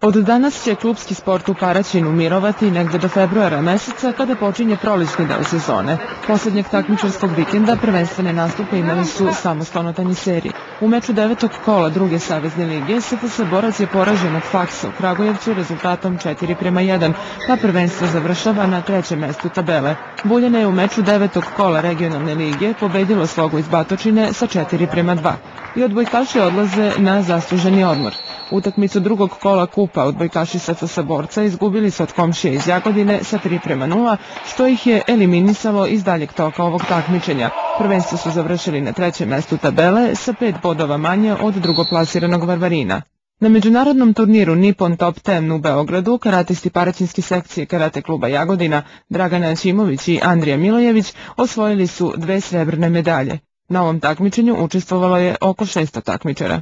Od danas će klubski sport u Paraćinu mirovati negde do februara meseca kada počinje prolični deo sezone. Poslednjeg takmičarskog vikenda prvenstvene nastupe imali su samostalno tanjiseri. U meču devetog kola druge savezne lige SFS Borac je poražen od Faksa u Kragujevcu rezultatom 4 prema 1, pa prvenstvo završava na trećem mestu tabele. Buljana je u meču devetog kola regionalne lige pobedilo slogu iz Batočine sa 4 prema 2 i odbojkaši odlaze na zasluženi odmor. Utakmicu drugog kola kupa odbojkaši SFS Borca izgubili su od komšije iz Jagodine sa 3 prema 0, što ih je eliminisalo iz daljeg toka ovog takmičenja. Prvenstvo su završili na trećem mestu tabele sa pet bodova manje od drugoplasiranog Varvarina. Na međunarodnom turniru Nippon Top 10 u Beogradu karatisti paraćinske sekcije karate kluba Jagodina Dragana Ćimović i Andrija Milojević osvojili su dve srebrne medalje. Na ovom takmičenju učestvovalo je oko 600 takmičara.